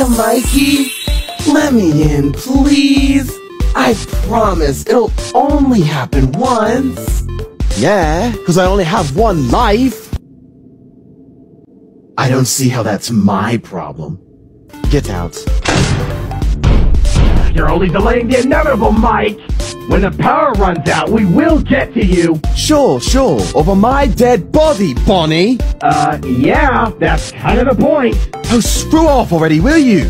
Yeah, Mikey. Let me in, please. I promise it'll only happen once. Yeah, because I only have one life. I don't see how that's my problem. Get out. You're only delaying the inevitable, Mike! When the power runs out, we will get to you! Sure, sure. Over my dead body, Bonnie. Uh, yeah, that's kind of the point. Oh, screw off already, will you?